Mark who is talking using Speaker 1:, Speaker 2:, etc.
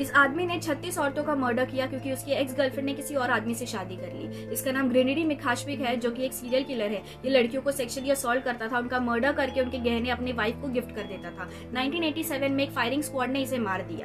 Speaker 1: इस आदमी ने 36 औरतों का मर्डर किया क्योंकि उसकी एक्स गर्लफ्रेंड ने किसी और आदमी से शादी कर ली। इसका नाम ग्रेनेडी मिखाशविक है, जो कि एक सीरियल किलर है। ये लड़कियों को सेक्शुअली असॉल्ट करता था, उनका मर्डर करके उनके गहने अपनी वाइफ को गिफ्ट कर देता था। 1987 में एक फायरिंग स्क्वाड ने इसे मार दिया।